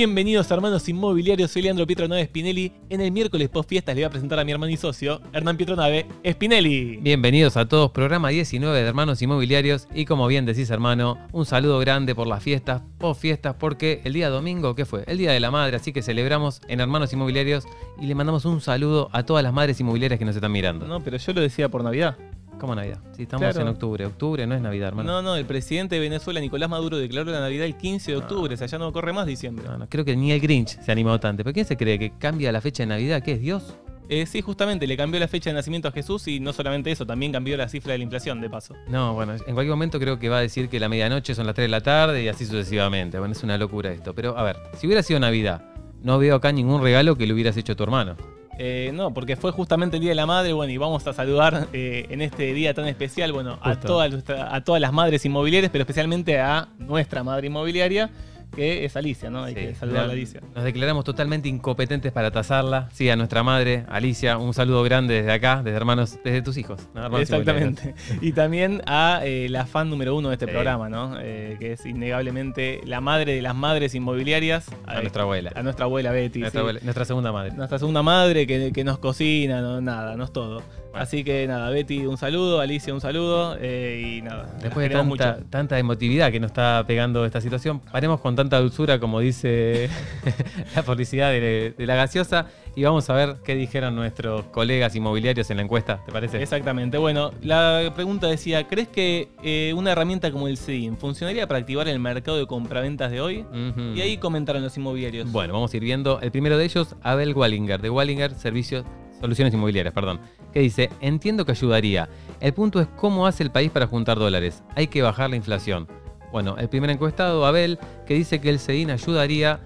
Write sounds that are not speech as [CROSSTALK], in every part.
Bienvenidos hermanos inmobiliarios, soy Leandro Pietro Nave Spinelli. En el miércoles post fiestas le voy a presentar a mi hermano y socio, Hernán Pietro Nave Spinelli. Bienvenidos a todos, programa 19 de Hermanos Inmobiliarios y como bien decís hermano, un saludo grande por las fiestas, post fiestas, porque el día domingo, ¿qué fue? El Día de la Madre, así que celebramos en Hermanos Inmobiliarios y le mandamos un saludo a todas las madres inmobiliarias que nos están mirando. No, pero yo lo decía por Navidad. ¿Cómo Navidad? Si estamos Claro. en octubre, octubre no es Navidad hermano. No, no, el presidente de Venezuela, Nicolás Maduro, declaró la Navidad el 15 de octubre, o sea, ya no corre más diciembre. No, no, creo que ni el Grinch se animó tanto. ¿Pero quién se cree que cambia la fecha de Navidad? ¿Qué es Dios? Eh, sí, justamente, le cambió la fecha de nacimiento a Jesús y no solamente eso, también cambió la cifra de la inflación, de paso. No, bueno, en cualquier momento creo que va a decir que la medianoche son las 3 de la tarde y así sucesivamente. Bueno, es una locura esto. Pero a ver, si hubiera sido Navidad, no veo acá ningún regalo que le hubieras hecho a tu hermano. Eh, no, porque fue justamente el Día de la Madre, bueno, y vamos a saludar eh, en este día tan especial, bueno, a todas las madres inmobiliarias, pero especialmente a nuestra madre inmobiliaria, que es Alicia, ¿no? Hay Sí, que saludar a Alicia. Nos declaramos totalmente incompetentes para tasarla. Sí, a nuestra madre, Alicia, un saludo grande desde acá, desde hermanos, desde tus hijos. ¿no? Hermanos Exactamente. Y también a eh, la fan número uno de este Sí. programa, ¿no? Eh, que es innegablemente la madre de las madres inmobiliarias. A nuestra abuela. A nuestra abuela Betty. Nuestra, sí. abuela- nuestra segunda madre. Nuestra segunda madre que, que nos cocina, no, nada, no es todo. Bueno. Así que nada, Betty un saludo, Alicia un saludo eh, y nada. Después de tanta, mucho. tanta emotividad que nos está pegando esta situación, paremos con tanta dulzura como dice [LAUGHS] la publicidad de, de la gaseosa y vamos a ver qué dijeron nuestros colegas inmobiliarios en la encuesta, ¿te parece? Exactamente. Bueno, la pregunta decía, ¿crees que eh, una herramienta como el CEDIN funcionaría para activar el mercado de compraventas de hoy? Y ahí comentaron los inmobiliarios. Bueno, vamos a ir viendo. El primero de ellos, Abel Wallinger, de Wallinger Servicios, Soluciones Inmobiliarias, perdón, que dice, entiendo que ayudaría. El punto es cómo hace el país para juntar dólares. Hay que bajar la inflación. Bueno, el primer encuestado, Abel, que dice que el CEDIN ayudaría,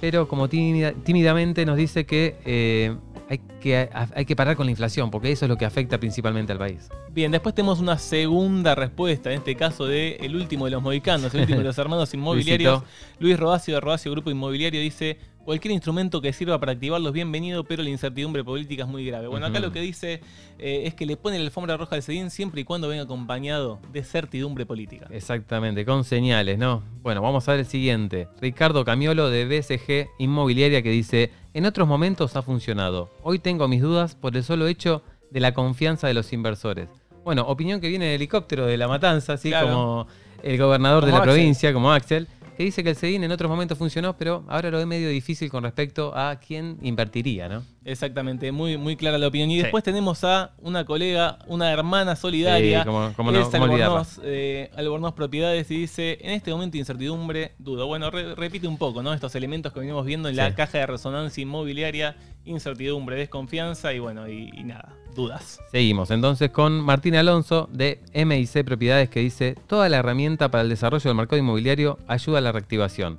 pero como tímida- tímidamente nos dice que, eh, hay que hay que parar con la inflación, porque eso es lo que afecta principalmente al país. Bien, después tenemos una segunda respuesta, en este caso de el último de los mohicanos, el último de [LAUGHS] los hermanos inmobiliarios. Luis Rodacio de Rodacio Grupo Inmobiliario dice, cualquier instrumento que sirva para activarlos es bienvenido, pero la incertidumbre política es muy grave. Bueno, acá lo que dice eh, es que le pone la alfombra roja al CEDIN siempre y cuando venga acompañado de certidumbre política. Exactamente, con señales, ¿no? Bueno, vamos a ver el siguiente. Ricardo Camiolo de BSG Inmobiliaria que dice, en otros momentos ha funcionado. Hoy tengo mis dudas por el solo hecho de la confianza de los inversores. Bueno, opinión que viene del helicóptero de La Matanza, así Claro. como el gobernador de la Axel. provincia, como Axel, que dice que el CEDIN en otros momentos funcionó, pero ahora lo ve medio difícil con respecto a quién invertiría, ¿no? Exactamente, muy, muy clara la opinión. Y Sí. después tenemos a una colega, una hermana solidaria. Sí, no- es cómo olvidarla. Albornoz, eh, Albornoz Propiedades y dice, en este momento de incertidumbre, dudo. Bueno, re- repite un poco, ¿no? Estos elementos que venimos viendo en la caja de resonancia inmobiliaria, incertidumbre, desconfianza y bueno, y, y nada, dudas. Seguimos entonces con Martín Alonso de MIC Propiedades que dice, toda la herramienta para el desarrollo del mercado inmobiliario ayuda a la reactivación.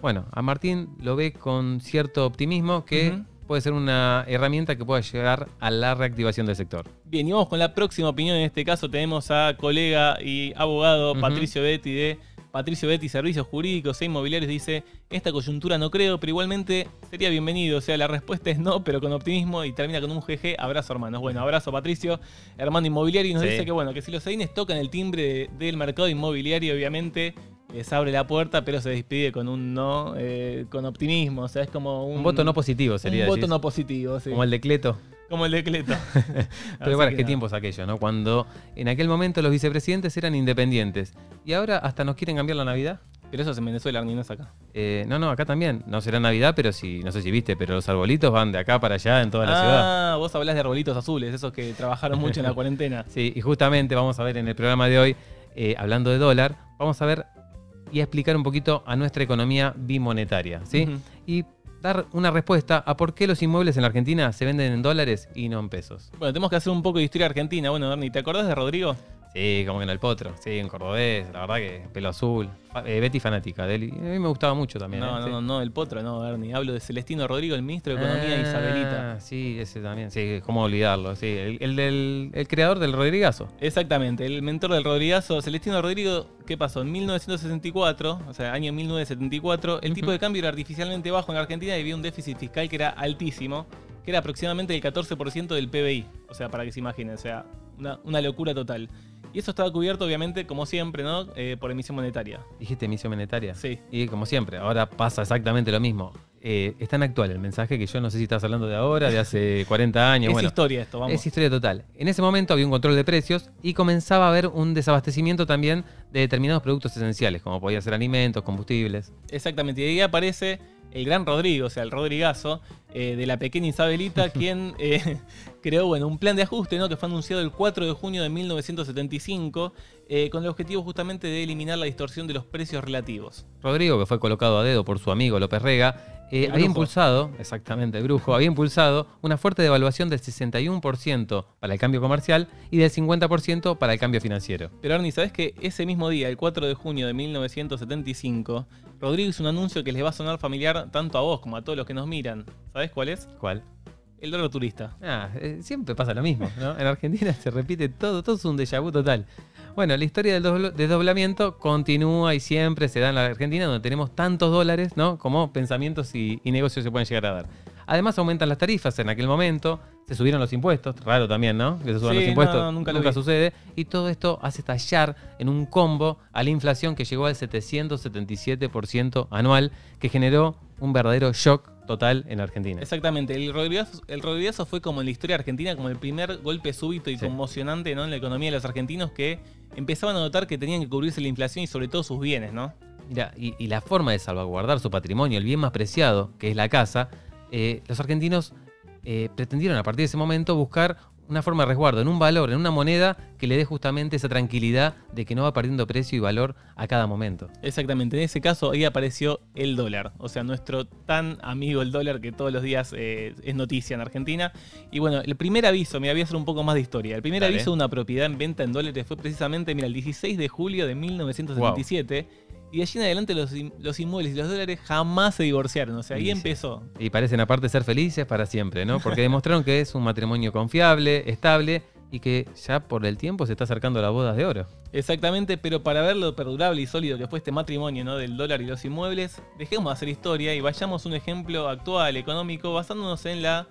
Bueno, a Martín lo ve con cierto optimismo que. Puede ser una herramienta que pueda llegar a la reactivación del sector. Bien, y vamos con la próxima opinión. En este caso tenemos a colega y abogado. Patricio Betty de Patricio Betty Servicios Jurídicos e Inmobiliarios. Dice, esta coyuntura no creo, pero igualmente sería bienvenido. O sea, la respuesta es no, pero con optimismo y termina con un GG. Abrazo, hermanos. Bueno, abrazo, Patricio, hermano inmobiliario. Y nos Sí. dice que, bueno, que si los Sedines tocan el timbre de- del mercado inmobiliario, obviamente les abre la puerta, pero se despide con un no, eh, con optimismo. O sea, es como un, Un, voto no positivo sería. Un voto decís, no positivo, sí. Como el de Cleto. Como el de Cleto. [LAUGHS] Así Pero bueno, qué nada. tiempos aquellos, ¿no? Cuando en aquel momento los vicepresidentes eran independientes. Y ahora hasta nos quieren cambiar la Navidad. Pero eso es en Venezuela, ni no es acá. Eh, no, no, acá también. No será Navidad, pero sí, no sé si viste, pero los arbolitos van de acá para allá en toda la ciudad. Ah, vos hablás de arbolitos azules, esos que trabajaron mucho en la [LAUGHS] cuarentena. Sí, y justamente vamos a ver en el programa de hoy, eh, hablando de dólar, vamos a ver y explicar un poquito a nuestra economía bimonetaria, ¿sí? Y dar una respuesta a por qué los inmuebles en la Argentina se venden en dólares y no en pesos. Bueno, tenemos que hacer un poco de historia argentina. Bueno, Bernie, ¿te acordás de Rodrigo? Sí, como que en el potro, sí, en cordobés, la verdad que pelo azul. Eh, Betty fanática de él. A mí me gustaba mucho también. No, ¿eh? no, Sí. no, no, el potro, no, Bernie. Hablo de Celestino Rodrigo, el ministro de Economía Ah, Isabelita. Sí, ese también, sí, cómo olvidarlo. Sí, el, el del el creador del Rodrigazo. Exactamente, el mentor del Rodrigazo, Celestino Rodrigo, ¿qué pasó? En 1964, o sea, año 1974, el tipo de cambio era artificialmente bajo en Argentina y había un déficit fiscal que era altísimo, que era aproximadamente el 14% del PBI. O sea, para que se imaginen, o sea, una, una locura total. Y eso estaba cubierto, obviamente, como siempre, ¿no? Eh, por emisión monetaria. Dijiste emisión monetaria. Sí. Y como siempre, ahora pasa exactamente lo mismo. Eh, es tan actual el mensaje que yo no sé si estás hablando de ahora, de hace [LAUGHS] 40 años. es bueno, historia esto, vamos. Es historia total. En ese momento había un control de precios y comenzaba a haber un desabastecimiento también de determinados productos esenciales, como podía ser alimentos, combustibles. Exactamente, y ahí aparece el gran Rodrigo, o sea, el Rodrigazo, eh, de la pequeña Isabelita, [LAUGHS] quien eh, [LAUGHS] creó bueno, un plan de ajuste ¿no? que fue anunciado el 4 de junio de 1975, eh, con el objetivo justamente de eliminar la distorsión de los precios relativos. Rodrigo, que fue colocado a dedo por su amigo López Rega, eh, había impulsado, exactamente, el brujo, había impulsado una fuerte devaluación del 61% para el cambio comercial y del 50% para el cambio financiero. Pero Arnie, ¿sabes que ese mismo día, el 4 de junio de 1975, Rodrigo hizo un anuncio que les va a sonar familiar tanto a vos como a todos los que nos miran? ¿Sabes cuál es? ¿Cuál? El dólar turista. Ah, eh, siempre pasa lo mismo, ¿no? En Argentina [LAUGHS] se repite todo, todo es un déjà vu total. Bueno, la historia del desdoblamiento continúa y siempre se da en la Argentina, donde tenemos tantos dólares, ¿no? Como pensamientos y, y negocios se pueden llegar a dar. Además, aumentan las tarifas en aquel momento, se subieron los impuestos, raro también, ¿no? Que se suban Sí, los impuestos, no, nunca sucede. Y todo esto hace estallar en un combo a la inflación que llegó al 777% anual, que generó un verdadero shock total en Argentina. Exactamente, el Rodrigazo, el Rodrigazo fue como en la historia argentina, como el primer golpe súbito y Sí. conmocionante ¿no? en la economía de los argentinos que empezaban a notar que tenían que cubrirse la inflación y sobre todo sus bienes, ¿no? Mira, y, la forma de salvaguardar su patrimonio, el bien más preciado, que es la casa, eh, los argentinos eh, pretendieron a partir de ese momento buscar una forma de resguardo, en un valor, en una moneda que le dé justamente esa tranquilidad de que no va perdiendo precio y valor a cada momento. Exactamente, en ese caso ahí apareció el dólar, o sea, nuestro tan amigo el dólar que todos los días eh, es noticia en Argentina. Y bueno, el primer aviso, me voy a hacer un poco más de historia, el primer Dale. aviso de una propiedad en venta en dólares fue precisamente, mira, el 16 de julio de 1977. Y de allí en adelante los, los inmuebles y los dólares jamás se divorciaron. O sea, ahí sí. empezó. Y parecen aparte ser felices para siempre, ¿no? Porque demostraron que es un matrimonio confiable, estable y que ya por el tiempo se está acercando a las bodas de oro. Exactamente, pero para ver lo perdurable y sólido que fue este matrimonio ¿no? del dólar y los inmuebles, dejemos de hacer historia y vayamos a un ejemplo actual, económico, basándonos en la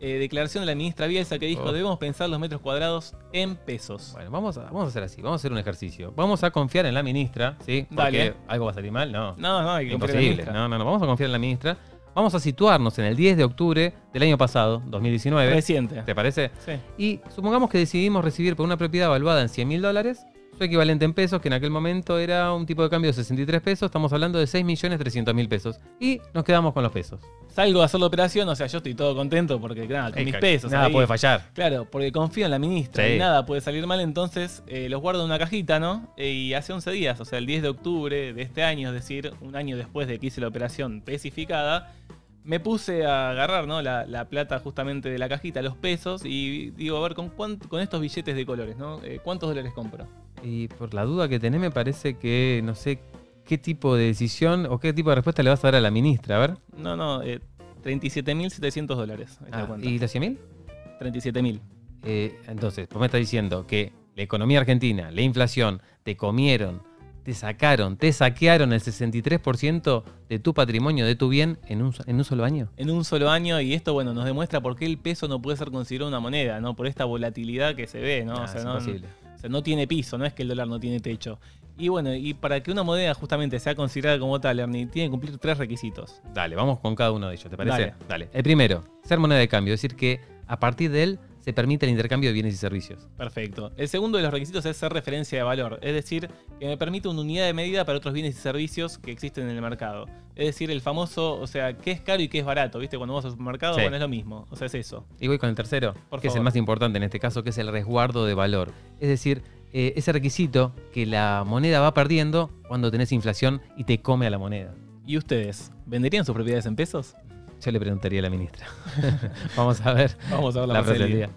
eh, declaración de la ministra Bielsa que dijo Oh. debemos pensar los metros cuadrados en pesos. Bueno, vamos a, vamos a hacer así, vamos a hacer un ejercicio. Vamos a confiar en la ministra, ¿sí? Porque Dale. algo va a salir mal, no. No, no, hay que confiar en la Imposible. No, no, no. Vamos a confiar en la ministra. Vamos a situarnos en el 10 de octubre del año pasado, 2019. Reciente. ¿Te parece? Sí. Y supongamos que decidimos recibir por una propiedad evaluada en 100 mil dólares, su equivalente en pesos, que en aquel momento era un tipo de cambio de 63 pesos, estamos hablando de 6 millones 300 mil pesos. Y nos quedamos con los pesos. Salgo a hacer la operación, o sea, yo estoy todo contento porque, nada, con mis pesos. Nada ahí. puede fallar. Claro, porque confío en la ministra Sí. y nada puede salir mal, entonces eh, los guardo en una cajita, ¿no? Eh, y hace 11 días, o sea, el 10 de octubre de este año, es decir, un año después de que hice la operación especificada, me puse a agarrar, ¿no? La, la plata justamente de la cajita, los pesos, y digo, a ver, ¿con, cuánt- con estos billetes de colores, ¿no? Eh, ¿Cuántos dólares compro? Y por la duda que tenés, me parece que no sé qué tipo de decisión o qué tipo de respuesta le vas a dar a la ministra. A ver. No, no, eh, 37.700 dólares. Ah. ¿Y los 100 mil? 37.000. Eh, entonces, vos me estás diciendo que la economía argentina, la inflación, te comieron, te sacaron, te saquearon el 63% de tu patrimonio, de tu bien en un, en un solo año. en un solo año y esto bueno nos demuestra por qué el peso no puede ser considerado una moneda, ¿no? Por esta volatilidad que se ve, ¿no? Ah, o, sea, es no imposible. O sea, no tiene piso, no es que el dólar no tiene techo. Y bueno, y para que una moneda justamente sea considerada como tal, Ernie, tiene que cumplir tres requisitos. Dale, vamos con cada uno de ellos, ¿te parece? Dale. El primero, ser moneda de cambio, es decir, que a partir de él se permite el intercambio de bienes y servicios. Perfecto. El segundo de los requisitos es ser referencia de valor, es decir, que me permite una unidad de medida para otros bienes y servicios que existen en el mercado. Es decir, el famoso, o sea, qué es caro y qué es barato, ¿viste? Cuando vas al supermercado, Sí. bueno, es lo mismo. O sea, es eso. Y voy con el tercero, Por que es el más importante en este caso, que es el resguardo de valor. Es decir, eh, ese requisito que la moneda va perdiendo cuando tenés inflación y te come a la moneda. ¿Y ustedes? ¿Venderían sus propiedades en pesos? Yo le preguntaría a la ministra. [LAUGHS] Vamos a ver. Vamos a ver la,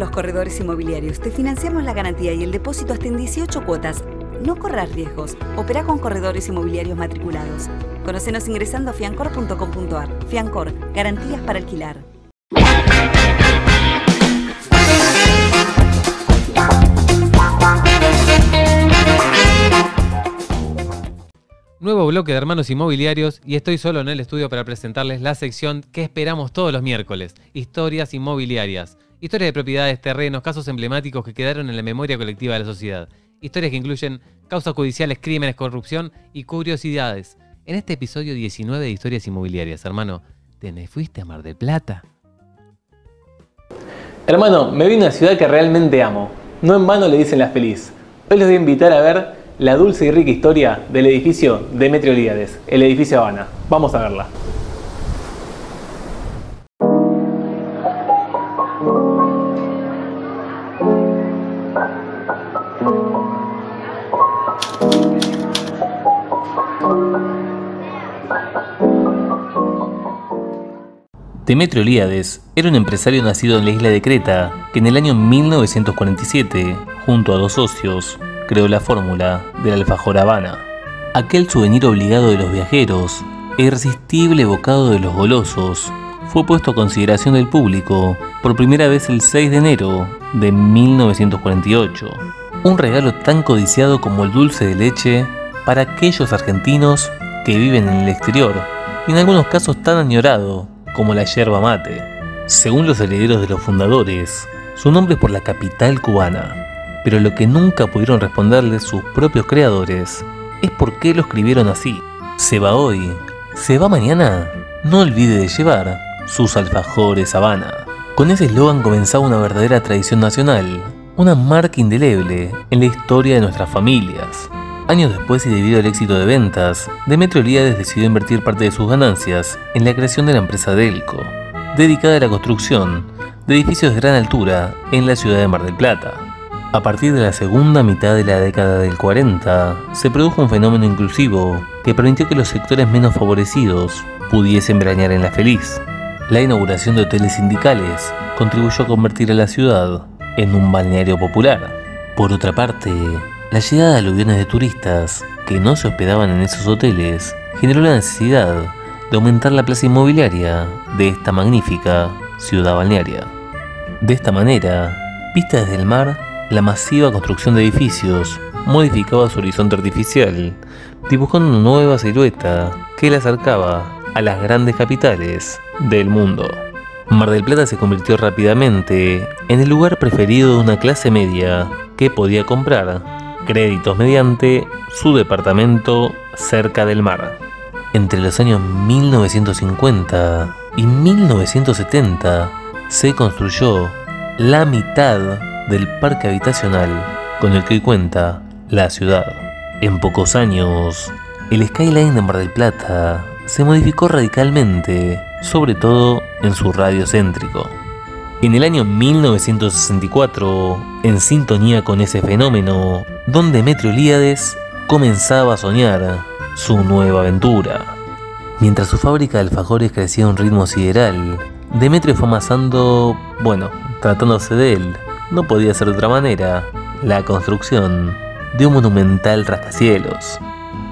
los corredores inmobiliarios. Te financiamos la garantía y el depósito hasta en 18 cuotas. No corras riesgos. Opera con corredores inmobiliarios matriculados. Conocenos ingresando a fiancor.com.ar. Fiancor, garantías para alquilar. Nuevo bloque de hermanos inmobiliarios y estoy solo en el estudio para presentarles la sección que esperamos todos los miércoles, historias inmobiliarias. Historias de propiedades, terrenos, casos emblemáticos que quedaron en la memoria colectiva de la sociedad. Historias que incluyen causas judiciales, crímenes, corrupción y curiosidades. En este episodio 19 de Historias Inmobiliarias, hermano, ¿te me fuiste a Mar del Plata? Hermano, me vi una ciudad que realmente amo. No en vano le dicen la feliz. Hoy les voy a invitar a ver la dulce y rica historia del edificio Demetrio Líades, el edificio Habana. Vamos a verla. Demetrio Líades era un empresario nacido en la isla de Creta que en el año 1947, junto a dos socios, creó la fórmula del alfajor Habana. Aquel souvenir obligado de los viajeros, e irresistible bocado de los golosos, fue puesto a consideración del público por primera vez el 6 de enero de 1948. Un regalo tan codiciado como el dulce de leche para aquellos argentinos que viven en el exterior y en algunos casos tan añorado como la yerba mate. Según los herederos de los fundadores, su nombre es por la capital cubana, pero lo que nunca pudieron responderle sus propios creadores es por qué lo escribieron así. Se va hoy, se va mañana, no olvide de llevar sus alfajores Habana. Con ese eslogan comenzaba una verdadera tradición nacional, una marca indeleble en la historia de nuestras familias. Años después y debido al éxito de ventas, Demetrio Líades decidió invertir parte de sus ganancias en la creación de la empresa Delco, dedicada a la construcción de edificios de gran altura en la ciudad de Mar del Plata. A partir de la segunda mitad de la década del 40, se produjo un fenómeno inclusivo que permitió que los sectores menos favorecidos pudiesen veranear en la feliz. La inauguración de hoteles sindicales contribuyó a convertir a la ciudad en un balneario popular. Por otra parte, la llegada de aluviones de turistas que no se hospedaban en esos hoteles generó la necesidad de aumentar la plaza inmobiliaria de esta magnífica ciudad balnearia. De esta manera, vista desde el mar, la masiva construcción de edificios modificaba su horizonte artificial, dibujando una nueva silueta que le acercaba a las grandes capitales del mundo. Mar del Plata se convirtió rápidamente en el lugar preferido de una clase media que podía comprar créditos mediante su departamento cerca del mar. Entre los años 1950 y 1970 se construyó la mitad del parque habitacional con el que cuenta la ciudad. En pocos años, el skyline de Mar del Plata se modificó radicalmente, sobre todo en su radio céntrico. En el año 1964, en sintonía con ese fenómeno, Don Demetrio Líades comenzaba a soñar su nueva aventura. Mientras su fábrica de alfajores crecía a un ritmo sideral, Demetrio fue amasando, bueno, tratándose de él, no podía ser de otra manera, la construcción de un monumental rascacielos.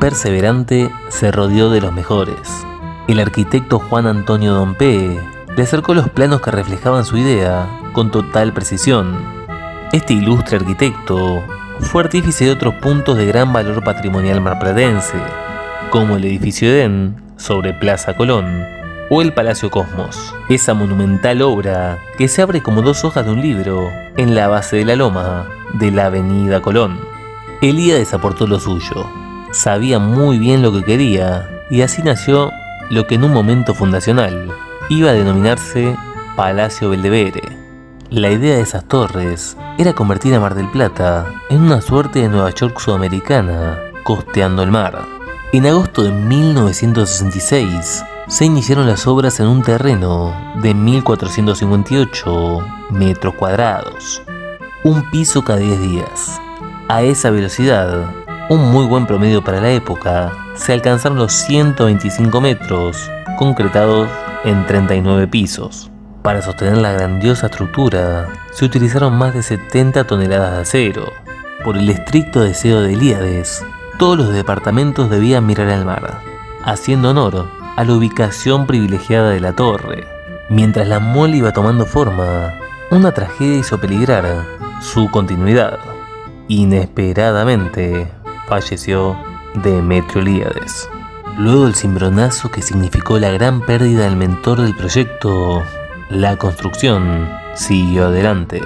Perseverante se rodeó de los mejores. El arquitecto Juan Antonio Dompe le acercó los planos que reflejaban su idea con total precisión. Este ilustre arquitecto fue artífice de otros puntos de gran valor patrimonial marplatense, como el edificio Edén sobre Plaza Colón o el Palacio Cosmos, esa monumental obra que se abre como dos hojas de un libro en la base de la loma de la Avenida Colón. Elías aportó lo suyo, sabía muy bien lo que quería y así nació lo que en un momento fundacional iba a denominarse Palacio Beldevere. La idea de esas torres era convertir a Mar del Plata en una suerte de Nueva York sudamericana, costeando el mar. En agosto de 1966 se iniciaron las obras en un terreno de 1458 metros cuadrados, un piso cada 10 días. A esa velocidad, un muy buen promedio para la época, se alcanzaron los 125 metros, concretados en 39 pisos. Para sostener la grandiosa estructura, se utilizaron más de 70 toneladas de acero. Por el estricto deseo de Elíades, todos los departamentos debían mirar al mar, haciendo honor a la ubicación privilegiada de la torre. Mientras la mole iba tomando forma, una tragedia hizo peligrar su continuidad. Inesperadamente falleció Demetrio Elíades. Luego del cimbronazo que significó la gran pérdida del mentor del proyecto, la construcción siguió adelante.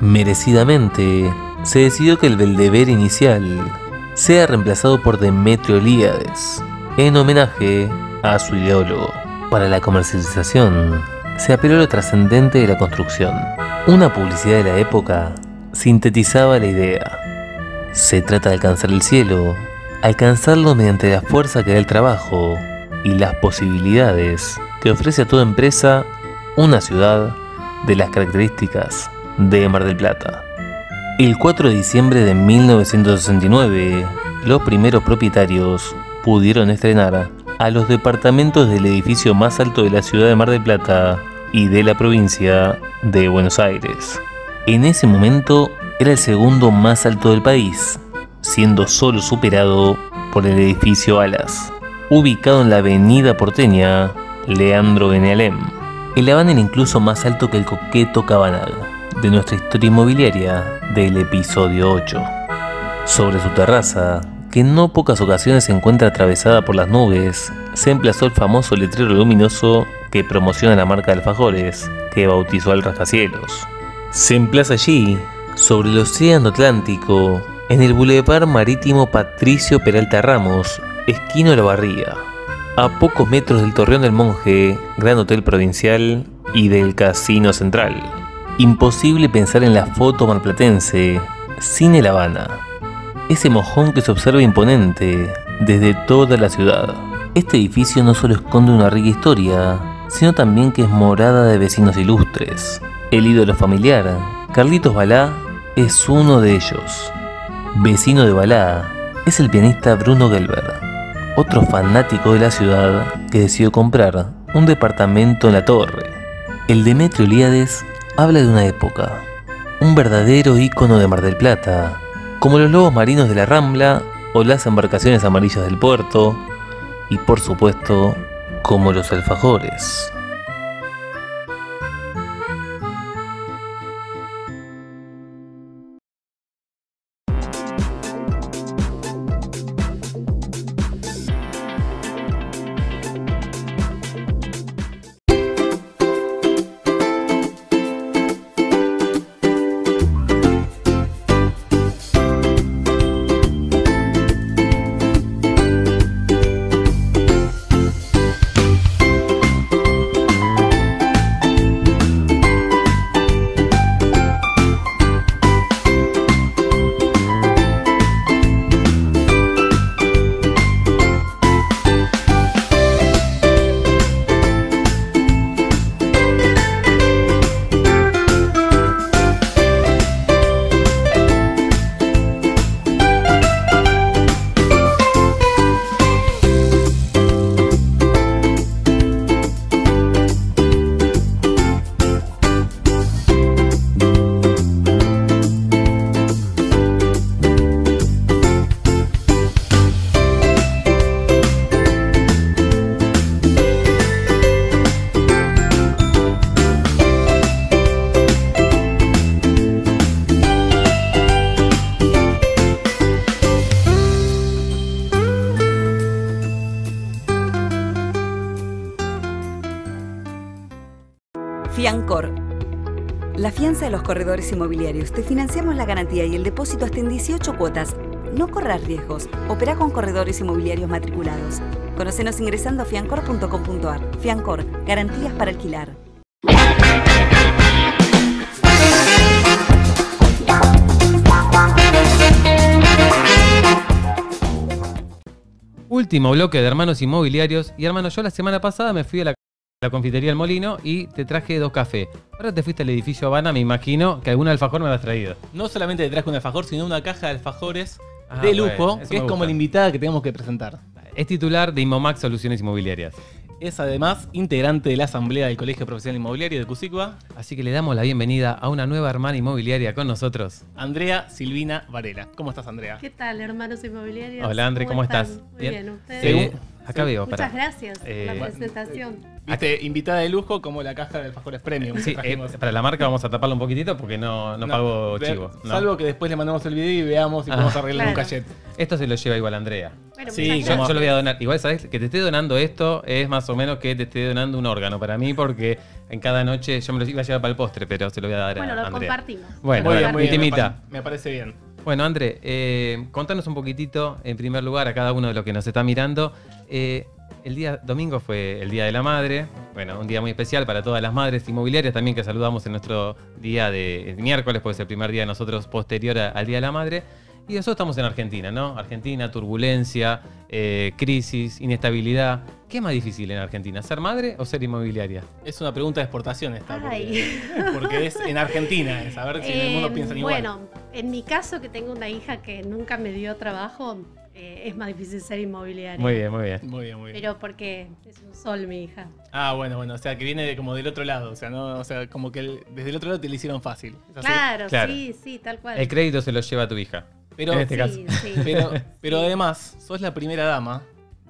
Merecidamente, se decidió que el Beldeber inicial sea reemplazado por Demetrio Elíades, en homenaje a su ideólogo. Para la comercialización, se apeló a lo trascendente de la construcción. Una publicidad de la época sintetizaba la idea. Se trata de alcanzar el cielo, alcanzarlo mediante la fuerza que da el trabajo y las posibilidades que ofrece a toda empresa una ciudad de las características de Mar del Plata. El 4 de diciembre de 1969, los primeros propietarios pudieron estrenar a los departamentos del edificio más alto de la ciudad de Mar del Plata y de la provincia de Buenos Aires. En ese momento era el segundo más alto del país, siendo solo superado por el edificio Alas, ubicado en la avenida porteña Leandro Benealem. El Habana incluso más alto que el coqueto Cabanal, de nuestra historia inmobiliaria del episodio 8. Sobre su terraza que en no pocas ocasiones se encuentra atravesada por las nubes, se emplazó el famoso letrero luminoso que promociona la marca de alfajores, que bautizó al rascacielos. Se emplaza allí, sobre el Océano Atlántico, en el Boulevard Marítimo Patricio Peralta Ramos, esquino La Barría, a pocos metros del Torreón del Monje, Gran Hotel Provincial y del Casino Central. Imposible pensar en la foto marplatense sin el Habana ese mojón que se observa imponente desde toda la ciudad. Este edificio no solo esconde una rica historia, sino también que es morada de vecinos ilustres. El ídolo familiar, Carlitos Balá, es uno de ellos. Vecino de Balá es el pianista Bruno Gelber, otro fanático de la ciudad que decidió comprar un departamento en la torre. El Demetrio Eliades habla de una época, un verdadero ícono de Mar del Plata, como los lobos marinos de la Rambla o las embarcaciones amarillas del puerto, y por supuesto, como los alfajores. Inmobiliarios. Te financiamos la garantía y el depósito hasta en 18 cuotas. No corras riesgos. Opera con corredores inmobiliarios matriculados. Conocenos ingresando a fiancor.com.ar. Fiancor, garantías para alquilar. Último bloque de hermanos inmobiliarios. Y hermano, yo la semana pasada me fui a la, la confitería El Molino y te traje dos cafés. Ahora te fuiste al edificio Habana, me imagino que algún alfajor me lo has traído. No solamente te traje un alfajor, sino una caja de alfajores Ah, de lujo, que es como la invitada que tenemos que presentar. Es titular de Imomax Soluciones Inmobiliarias. Es además integrante de la Asamblea del Colegio Profesional Inmobiliario de Cusicua, Así que le damos la bienvenida a una nueva hermana inmobiliaria con nosotros. Andrea Silvina Varela. ¿Cómo estás, Andrea? ¿Qué tal, hermanos inmobiliarios? Hola, André, ¿cómo estás? Muy Bien. bien, ¿ustedes? Eh, Según- acá veo, Muchas para. gracias Eh, por la presentación. Viste, invitada de lujo como la caja de alfajores premium. Sí, eh, para la marca vamos a taparlo un poquitito porque no, no, No, pago chivo. ¿no? Salvo que después le mandamos el video y veamos si Ah. podemos arreglar un cachet. Esto se lo lleva igual Andrea. Bueno, Sí, Yo, yo lo voy a donar. Igual, ¿sabes? Que te esté donando esto es más o menos que te esté donando un órgano para mí porque en cada noche yo me lo iba a llevar para el postre, pero se lo voy a dar Bueno, a lo Andrea. compartimos. Bueno, Muy dale, bien, muy bien, intimita. Me parece bien. Bueno, André, eh, contanos un poquitito, en primer lugar, a cada uno de los que nos está mirando. Eh, el día domingo fue el Día de la Madre, bueno, un día muy especial para todas las madres inmobiliarias también que saludamos en nuestro día de miércoles, pues es el primer día de nosotros posterior a- al Día de la Madre. Y nosotros estamos en Argentina, ¿no? Argentina, turbulencia, eh, crisis, inestabilidad. ¿Qué es más difícil en Argentina, ser madre o ser inmobiliaria? Es una pregunta de exportación esta, porque, [LAUGHS] porque es en Argentina, es a ver si en el mundo Eh, piensan igual. Bueno, en mi caso, que tengo una hija que nunca me dio trabajo, eh, es más difícil ser inmobiliaria. Muy bien, muy bien. Muy bien, muy bien. Pero porque es un sol mi hija. Ah, bueno, bueno, o sea, que viene de- como del otro lado, o sea, no, o sea, como que el- desde el otro lado te lo hicieron fácil. Claro, Claro. sí, sí, tal cual. El crédito se lo lleva a tu hija. Pero, en este caso. sí, [LAUGHS] pero, pero además, sos la primera dama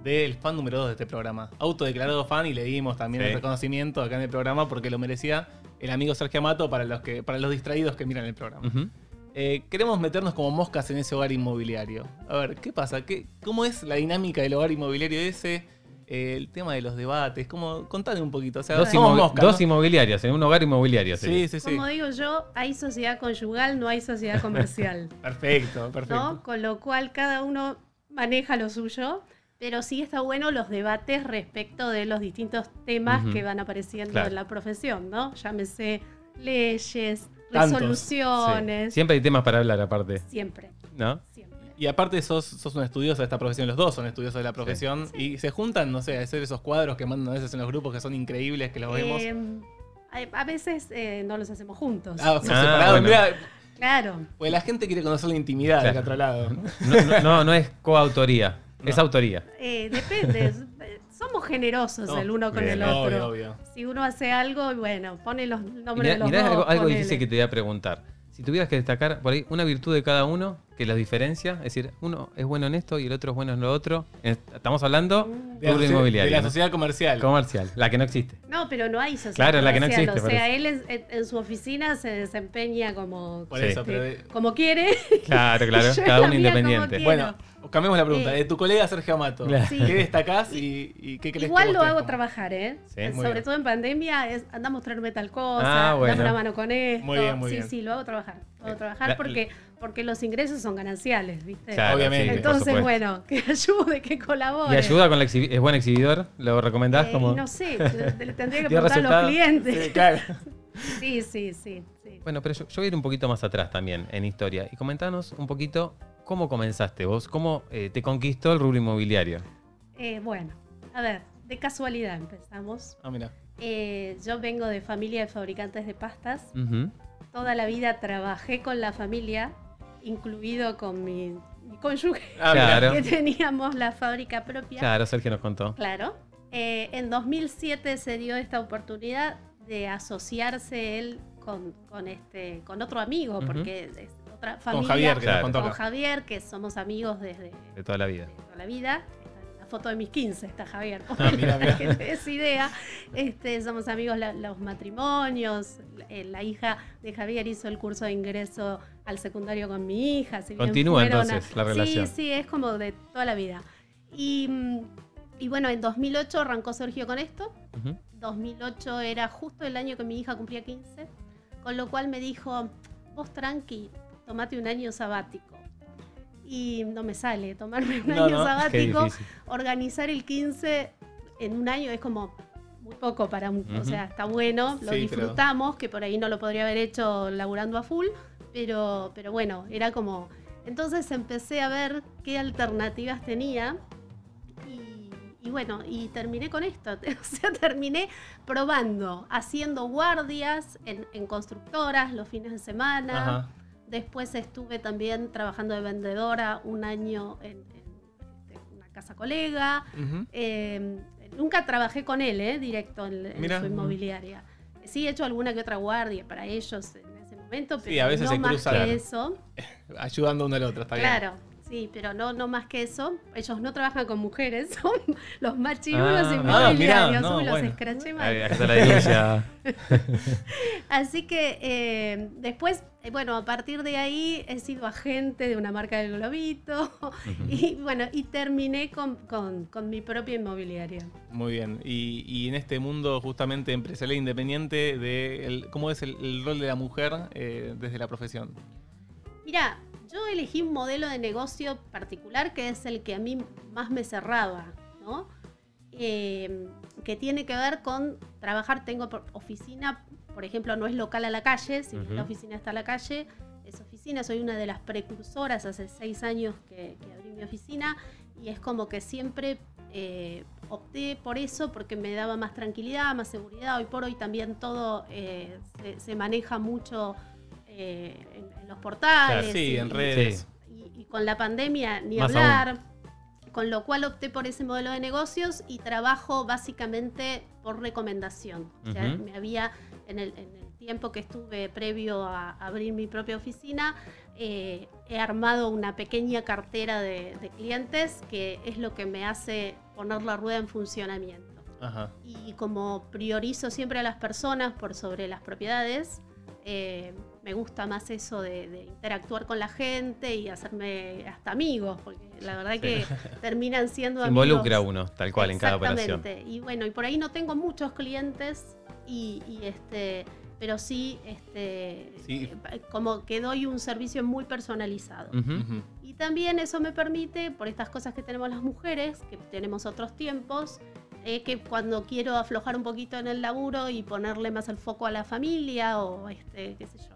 del fan número 2 de este programa. Autodeclarado fan y le dimos también Sí. el reconocimiento acá en el programa porque lo merecía el amigo Sergio Amato para los que para los distraídos que miran el programa. Ujú. Eh, queremos meternos como moscas en ese hogar inmobiliario. A ver, ¿qué pasa? ¿Qué, ¿Cómo es la dinámica del hogar inmobiliario ese? Eh, el tema de los debates, ¿cómo? Contame un poquito. O sea, Dos, inmo- moscas, dos ¿no? inmobiliarias, en un hogar inmobiliario. Sí, sí, sí. Como digo yo, hay sociedad conyugal, no hay sociedad comercial. Perfecto, [LAUGHS] perfecto. ¿no? Con lo cual cada uno maneja lo suyo, pero sí está bueno los debates respecto de los distintos temas que van apareciendo Claro. en la profesión, ¿no? Llámese leyes, Tantos. resoluciones, Sí. Siempre hay temas para hablar aparte, siempre, ¿no? siempre. Y aparte sos, sos un estudioso de esta profesión, los dos son estudiosos de la profesión y se juntan, no sé, a hacer esos cuadros que mandan a veces en los grupos que son increíbles, que los vemos. Eh, a, a veces eh, no los hacemos juntos. Ah, son Ah, separados. bueno. Mirá, Claro. pues la gente quiere conocer la intimidad del otro lado. No, no, no, no es coautoría, es autoría. Eh, depende. Somos generosos No, el uno con bien, el otro. Obvio, obvio. Si uno hace algo, bueno, pone los nombres Mirá, de los mirá dos. algo, algo difícil que te voy a preguntar. Si tuvieras que destacar por ahí una virtud de cada uno que los diferencia, es decir, uno es bueno en esto y el otro es bueno en lo otro. Estamos hablando De la, rubro socie- inmobiliario. de la ¿no? sociedad comercial. Comercial, la que no existe. No, pero no hay sociedad Claro, la que no existe, O sea, él en, en- su oficina se desempeña como, Por Sí. eso, pero de- como quiere. Claro, claro, [LAUGHS] Yo cada uno independiente. Bueno, cambiemos la pregunta. Eh, De tu colega Sergio Amato, Claro. Sí. ¿qué destacás y, y qué crees Igual lo hago como- trabajar, ¿eh? Sí, Eh, Sobre bien. todo en pandemia, es, anda a mostrarme tal cosa, Ah, bueno. dame una mano con esto. Muy bien, muy sí, bien. sí, lo hago trabajar. Lo hago Eh, trabajar la- porque, porque los ingresos son gananciales, ¿viste? Claro, Obviamente. Entonces, bueno, [LAUGHS] que ayude, que colabore. ¿Y ayuda con la exhibi- ¿Es buen exhibidor? ¿Lo recomendás? Eh, como... no sé, le tendría que [LAUGHS] ¿Dio preguntar a los clientes. Sí, claro. [LAUGHS] Sí, sí, sí. sí. Bueno, pero yo, yo voy a ir un poquito más atrás también en historia y comentanos un poquito cómo comenzaste vos, cómo eh, te conquistó el rubro inmobiliario. Eh, bueno, a ver, de casualidad empezamos. Ah, mira. Eh, yo vengo de familia de fabricantes de pastas. Toda la vida trabajé con la familia, incluido con mi, mi cónyuge, [LAUGHS] Ah. Claro. que teníamos la fábrica propia. Claro, Sergio nos contó. Claro. Eh, en 2007 se dio esta oportunidad de asociarse él con, con este, con otro amigo, porque es otra familia. Con Javier, que Claro. nos contó con. Javier, que somos amigos desde, De toda la vida. de toda la vida. Foto de mis 15 está Javier. Ah, mira, mira. Que te des idea. Este, somos amigos la- los matrimonios. eh, La hija de Javier hizo el curso de ingreso al secundario con mi hija. si Continúa, a- entonces, la relación. Sí, sí, es como de toda la vida. Y, mm, y bueno, en 2008 arrancó Sergio con esto. 2008 era justo el año que mi hija cumplía 15, con lo cual me dijo, vos tranqui, tomate un año sabático. Y no me sale tomarme un año sabático, organizar el 15 en un año es como muy poco para un, o sea, está bueno, lo disfrutamos, que por ahí no lo podría haber hecho laburando a full, pero, pero bueno, era como... Entonces empecé a ver qué alternativas tenía y, bueno, y terminé con esto. [LAUGHS] O sea, terminé probando, haciendo guardias en, constructoras los fines de semana. Después estuve también trabajando de vendedora un año en, este, una casa colega. Em, nunca trabajé con él, ¿eh? directo en, su inmobiliaria. Sí, he hecho alguna que otra guardia para ellos pero sí, a veces no se más que eso. [LAUGHS] Ayudando uno al otro, está bien. Claro, sí, pero no, no más que eso. Ellos no trabajan con mujeres, [LAUGHS] son los más chirulos ah, inmobiliarios. Ah, los escraché mal. la [LAUGHS] Así que eh, después eh, bueno, a partir de ahí he sido agente de una marca del globito [LAUGHS] y bueno, y terminé con, mi propia inmobiliaria. Muy bien, y, en este mundo justamente empresarial independiente, de ¿cómo es el, rol de la mujer eh, desde la profesión? Mira, yo elegí un modelo de negocio particular que es el que a mí más me cerraba, ¿no? Eh, que tiene que ver con trabajar, tengo oficina por ejemplo, no es local a la calle, si la oficina está a la calle, es oficina, soy una de las precursoras, hace seis años que, abrí mi oficina y es como que siempre eh, opté por eso porque me daba más tranquilidad, más seguridad. Hoy por hoy también todo eh, se, maneja mucho eh, en, los portales. sí, en redes. Y, con la pandemia ni hablar. Con lo cual opté por ese modelo de negocios y trabajo básicamente por recomendación. O sea, me había en el, tiempo que estuve previo a abrir mi propia oficina, eh, he armado una pequeña cartera de, clientes que es lo que me hace poner la rueda en funcionamiento. Y como priorizo siempre a las personas por sobre las propiedades, eh, me gusta más eso de, interactuar con la gente y hacerme hasta amigos, porque la verdad que [LAUGHS] terminan siendo amigos. Involucra uno, tal cual, en cada operación. Y bueno, y por ahí no tengo muchos clientes y, este pero sí, este, eh, como que doy un servicio muy personalizado. Y también eso me permite, por estas cosas que tenemos las mujeres, que tenemos otros tiempos, eh, que cuando quiero aflojar un poquito en el laburo y ponerle más el foco a la familia o, este, qué sé yo,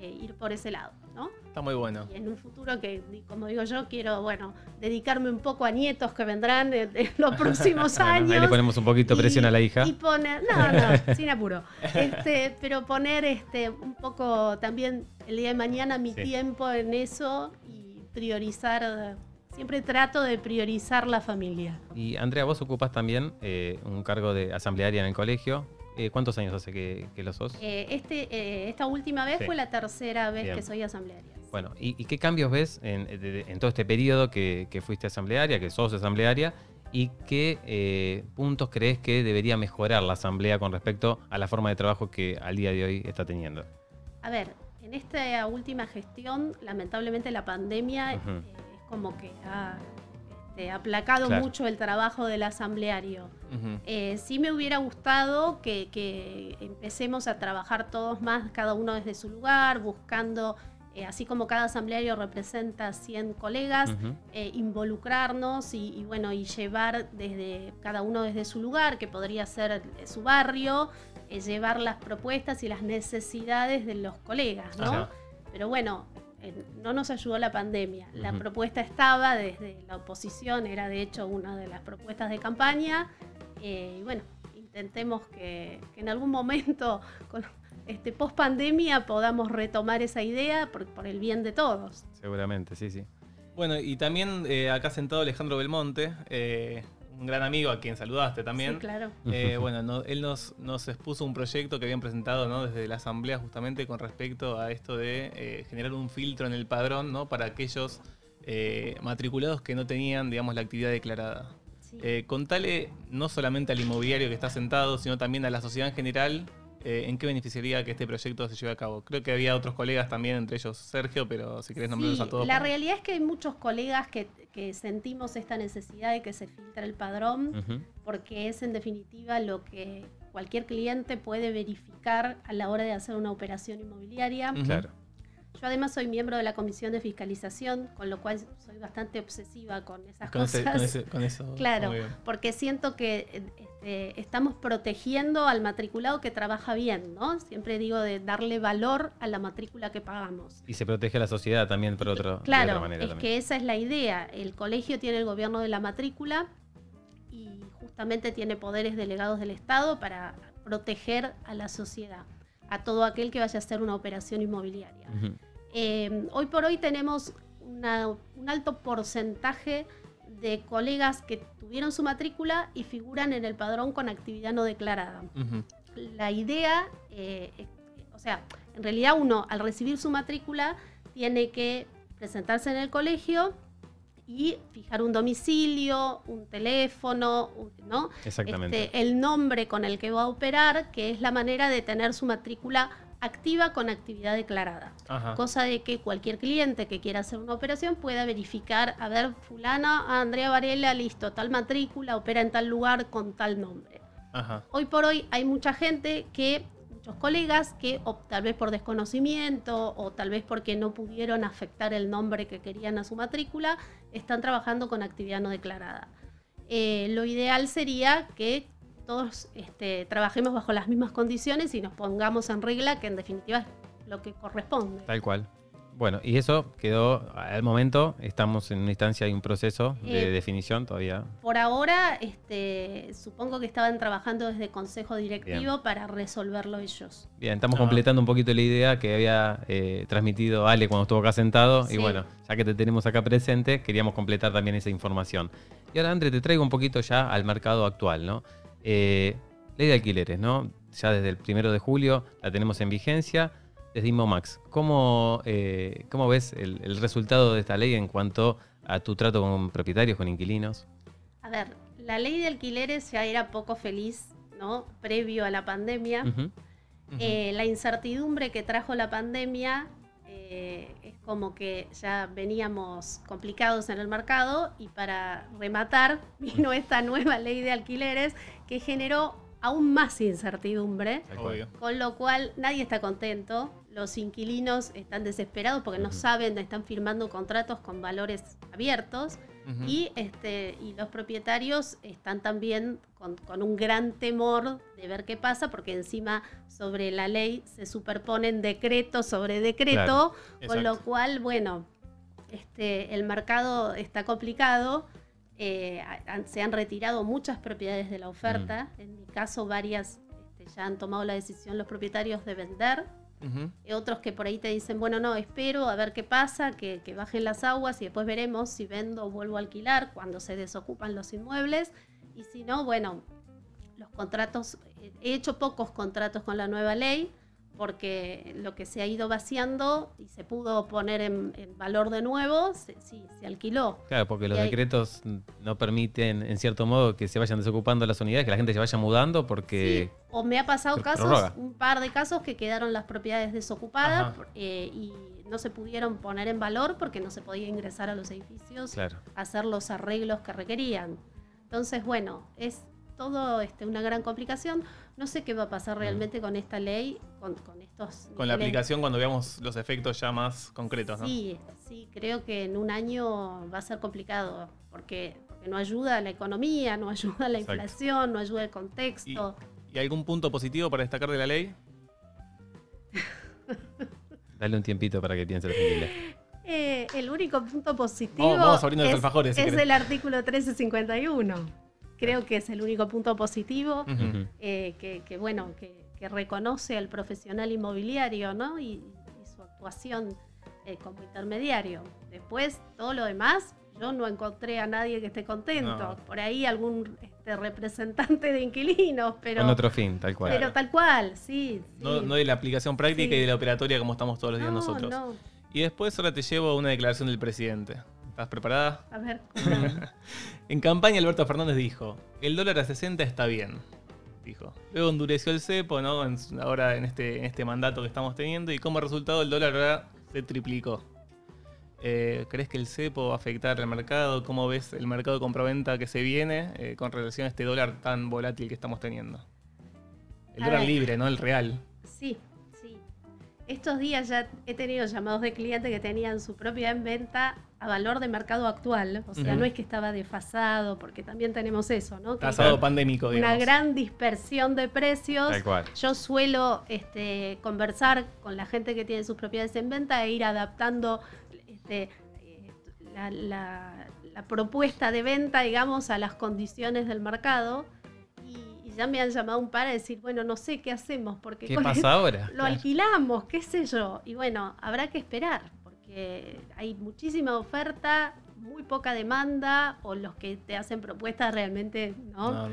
eh, ir por ese lado, ¿no? Está muy bueno. Y en un futuro que, como digo yo, quiero, bueno, dedicarme un poco a nietos que vendrán en, los [LAUGHS] próximos años. Ahí le ponemos un poquito presión a la hija. Y poner, no, no, [LAUGHS] sin apuro. Este, pero poner este, un poco también el día de mañana mi tiempo en eso y priorizar siempre trato de priorizar la familia. Y Andrea, vos ocupas también eh, un cargo de asamblearia en el colegio. Eh, ¿Cuántos años hace que, lo sos? Eh, este, eh, esta última vez fue la tercera vez que soy asamblearia. Bueno, ¿y, qué cambios ves en, todo este periodo que, fuiste asamblearia, que sos asamblearia? ¿Y qué puntos crees que debería mejorar la asamblea con respecto a la forma de trabajo que al día de hoy está teniendo? A ver, en esta última gestión, lamentablemente la pandemia es como que ha este, aplacado mucho el trabajo del asambleario. Eh, sí me hubiera gustado que, empecemos a trabajar todos más, cada uno desde su lugar, buscando, eh, así como cada asambleario representa 100 colegas, eh, involucrarnos y, bueno, y llevar desde cada uno desde su lugar, que podría ser su barrio, llevar las propuestas y las necesidades de los colegas, ¿no? Pero bueno, no nos ayudó la pandemia. La propuesta estaba desde la oposición, era de hecho una de las propuestas de campaña. Eh, y bueno, intentemos que, en algún momento, [LAUGHS] con este, post pandemia, podamos retomar esa idea por, el bien de todos. Seguramente, sí, sí. Bueno, y también eh, acá sentado Alejandro Belmonte, eh, un gran amigo a quien saludaste también. Sí, claro. Eh, [LAUGHS] bueno, él nos, nos expuso un proyecto que habían presentado ¿no? desde la asamblea justamente con respecto a esto de eh, generar un filtro en el padrón ¿no? para aquellos eh, matriculados que no tenían, digamos, la actividad declarada. contale no solamente al inmobiliario que está sentado, sino también a la sociedad en general, eh, ¿en qué beneficiaría que este proyecto se lleve a cabo? Creo que había otros colegas también, entre ellos Sergio, pero si querés nombrarlos a todos. La realidad es que hay muchos colegas que, sentimos esta necesidad de que se filtre el padrón, porque es en definitiva lo que cualquier cliente puede verificar a la hora de hacer una operación inmobiliaria. Claro. Yo además soy miembro de la comisión de fiscalización, con lo cual soy bastante obsesiva con esas cosas. con, eso. Claro, porque siento que este, estamos protegiendo al matriculado que trabaja bien, ¿no? Siempre digo de darle valor a la matrícula que pagamos. Y se protege a la sociedad también por otro, claro, de otra manera. Es que esa es la idea. El colegio tiene el gobierno de la matrícula y justamente tiene poderes delegados del Estado para proteger a la sociedad a todo aquel que vaya a hacer una operación inmobiliaria. Eh, hoy por hoy tenemos un alto porcentaje de colegas que tuvieron su matrícula y figuran en el padrón con actividad no declarada. La idea, eh, o sea, en realidad uno al recibir su matrícula tiene que presentarse en el colegio y fijar un domicilio, un teléfono, ¿no? Exactamente. Este, el nombre con el que va a operar, que es la manera de tener su matrícula activa con actividad declarada. Cosa de que cualquier cliente que quiera hacer una operación pueda verificar, a ver, fulana, Andrea Varela, listo, tal matrícula, opera en tal lugar con tal nombre. Hoy por hoy hay mucha gente que colegas que tal vez por desconocimiento o tal vez porque no pudieron afectar el nombre que querían a su matrícula, están trabajando con actividad no declarada. Eh, lo ideal sería que todos este, trabajemos bajo las mismas condiciones y nos pongamos en regla, que en definitiva es lo que corresponde. Tal cual. Bueno, y eso quedó al momento, estamos en una instancia y un proceso de eh, definición todavía. Por ahora, este, supongo que estaban trabajando desde consejo directivo para resolverlo ellos. Bien, estamos completando un poquito la idea que había eh, transmitido Ale cuando estuvo acá sentado. Y bueno, ya que te tenemos acá presente, queríamos completar también esa información. Y ahora, André, te traigo un poquito ya al mercado actual, ¿no? Eh, ley de alquileres, ¿no? Ya desde el primero de julio la tenemos en vigencia desde Max, ¿cómo, eh, ¿cómo ves el, resultado de esta ley en cuanto a tu trato con propietarios, con inquilinos? A ver, la ley de alquileres ya era poco feliz, ¿no? Previo a la pandemia. Eh, la incertidumbre que trajo la pandemia eh, es como que ya veníamos complicados en el mercado y para rematar [LAUGHS] vino esta nueva ley de alquileres que generó aún más incertidumbre, con lo cual nadie está contento los inquilinos están desesperados porque no saben, están firmando contratos con valores abiertos y, este, y los propietarios están también con, un gran temor de ver qué pasa porque encima sobre la ley se superponen decreto sobre decreto, con lo cual, bueno, este, el mercado está complicado. Eh, se han retirado muchas propiedades de la oferta. En mi caso, varias este, ya han tomado la decisión los propietarios de vender otros que por ahí te dicen, bueno, no, espero a ver qué pasa, que, bajen las aguas y después veremos si vendo o vuelvo a alquilar cuando se desocupan los inmuebles. Y si no, bueno, los contratos, he hecho pocos contratos con la nueva ley porque lo que se ha ido vaciando y se pudo poner en, valor de nuevo, sí, se alquiló. Claro, porque los decretos no permiten, en cierto modo, que se vayan desocupando las unidades, que la gente se vaya mudando porque... Sí. O me ha pasado casos, un par de casos que quedaron las propiedades desocupadas eh, y no se pudieron poner en valor porque no se podía ingresar a los edificios a hacer los arreglos que requerían. Entonces, bueno, es todo este, una gran complicación. No sé qué va a pasar realmente con esta ley, con, estos... Con la aplicación cuando veamos los efectos ya más concretos, ¿no? Sí, sí, creo que en un año va a ser complicado, porque, no ayuda a la economía, no ayuda a la inflación, no ayuda el contexto. ¿Y, algún punto positivo para destacar de la ley? [LAUGHS] Dale un tiempito para que piense el eh, el único punto positivo es, es el artículo 1351 creo que es el único punto positivo, eh, que, bueno, que, reconoce al profesional inmobiliario, ¿no? Y, su actuación eh, como intermediario. Después, todo lo demás, yo no encontré a nadie que esté contento. Por ahí algún este, representante de inquilinos, pero... Con otro fin, tal cual. Pero tal cual, sí. No, de la aplicación práctica y de la operatoria como estamos todos los días nosotros. Y después ahora te llevo a una declaración del presidente. ¿Estás preparada? A ver. [LAUGHS] en campaña Alberto Fernández dijo, el dólar a 60 está bien. dijo. Luego endureció el cepo, ¿no? ahora en este, en este mandato que estamos teniendo y como resultado el dólar ahora se triplicó. Eh, ¿Crees que el cepo va a afectar el mercado? ¿Cómo ves el mercado de compraventa que se viene eh, con relación a este dólar tan volátil que estamos teniendo? El dólar libre, no el real. Sí, sí. Estos días ya he tenido llamados de clientes que tenían su propia en venta a valor de mercado actual. O sea, no es que estaba desfasado, porque también tenemos eso, ¿no? Pasado pandémico, digamos. Una gran dispersión de precios. Yo suelo este, conversar con la gente que tiene sus propiedades en venta e ir adaptando este, eh, la, propuesta de venta, digamos, a las condiciones del mercado. Y, ya me han llamado un par a decir, bueno, no sé qué hacemos, porque ¿Qué pasa ahora? Lo alquilamos, qué sé yo. Y bueno, habrá que esperar hay muchísima oferta, muy poca demanda, o los que te hacen propuestas realmente no.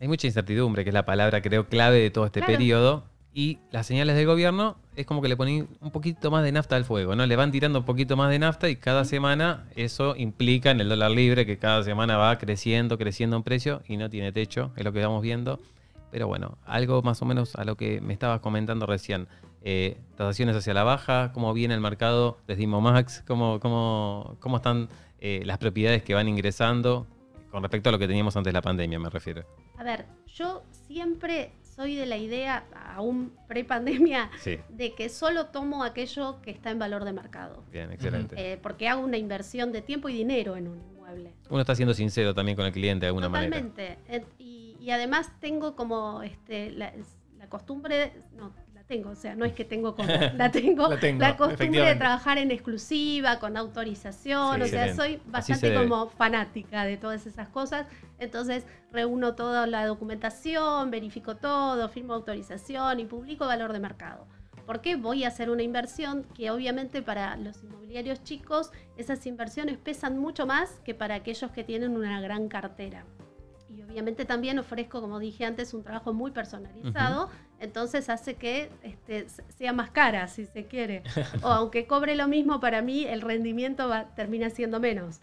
Hay mucha incertidumbre, que es la palabra creo clave de todo este periodo. Y las señales del gobierno es como que le ponen un poquito más de nafta al fuego, ¿no? Le van tirando un poquito más de nafta y cada semana eso implica en el dólar libre que cada semana va creciendo, creciendo en precio y no tiene techo, es lo que estamos viendo. Pero bueno, algo más o menos a lo que me estabas comentando recién eh, tasaciones hacia la baja, cómo viene el mercado desde Max, cómo, cómo, cómo están eh, las propiedades que van ingresando con respecto a lo que teníamos antes de la pandemia, me refiero. A ver, yo siempre soy de la idea, aún pre-pandemia, de que solo tomo aquello que está en valor de mercado. Bien, excelente. Eh, porque hago una inversión de tiempo y dinero en un inmueble. Uno está siendo sincero también con el cliente de alguna manera. Totalmente. Y, y, además tengo como este, la, la costumbre, no, tengo, o sea, no es que tengo como, [LAUGHS] la tengo, la, costumbre de trabajar en exclusiva, con autorización, o sea, soy bastante como fanática de todas esas cosas, entonces reúno toda la documentación, verifico todo, firmo autorización y publico valor de mercado. ¿Por qué voy a hacer una inversión que obviamente para los inmobiliarios chicos esas inversiones pesan mucho más que para aquellos que tienen una gran cartera? Obviamente también ofrezco, como dije antes, un trabajo muy personalizado, entonces hace que este, sea más cara, si se quiere. [LAUGHS] o aunque cobre lo mismo, para mí el rendimiento va, termina siendo menos.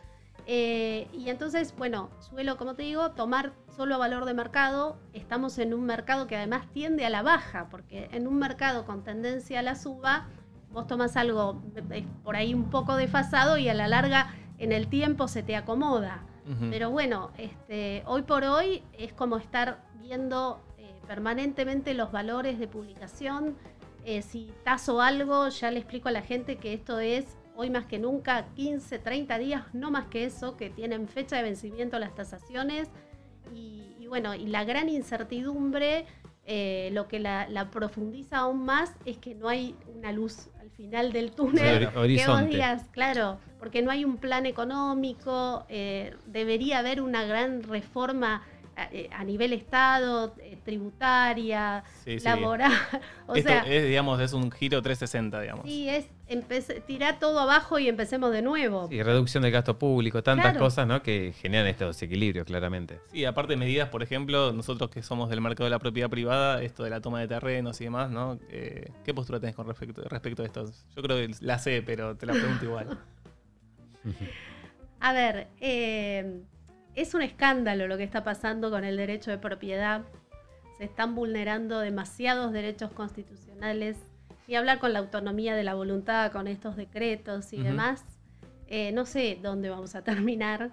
Eh, y entonces, bueno, suelo, como te digo, tomar solo valor de mercado. Estamos en un mercado que además tiende a la baja, porque en un mercado con tendencia a la suba, vos tomas algo eh, por ahí un poco desfasado y a la larga en el tiempo se te acomoda. Pero bueno, este, hoy por hoy es como estar viendo eh, permanentemente los valores de publicación. Eh, si taso algo, ya le explico a la gente que esto es hoy más que nunca 15, 30 días, no más que eso, que tienen fecha de vencimiento las tasaciones. Y, bueno, y la gran incertidumbre, eh, lo que la, la, profundiza aún más es que no hay una luz final del túnel. que vos digas, claro, porque no hay un plan económico, eh, debería haber una gran reforma eh, a, nivel Estado, eh, tributaria, laboral. [LAUGHS] o sea, es, digamos, es un giro 360, digamos. Sí, es tirar todo abajo y empecemos de nuevo. Y reducción del gasto público, tantas cosas ¿no? que generan estos desequilibrios, claramente. Sí, aparte de medidas, por ejemplo, nosotros que somos del mercado de la propiedad privada, esto de la toma de terrenos y demás, ¿no? Eh, ¿Qué postura tenés con respecto, respecto a esto? Yo creo que la sé, pero te la pregunto igual. [LAUGHS] a ver, eh es un escándalo lo que está pasando con el derecho de propiedad. Se están vulnerando demasiados derechos constitucionales. Y hablar con la autonomía de la voluntad, con estos decretos y demás. Eh, no sé dónde vamos a terminar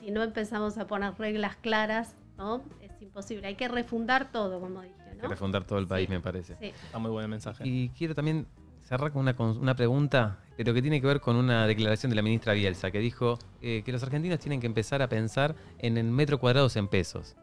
si no empezamos a poner reglas claras, ¿no? Es imposible. Hay que refundar todo, como dije. ¿no? Hay que refundar todo el país, me parece. Sí. Está muy buen mensaje. Y quiero también cerrar con una, una, pregunta, pero que tiene que ver con una declaración de la ministra Bielsa, que dijo eh, que los argentinos tienen que empezar a pensar en el metro cuadrado en pesos.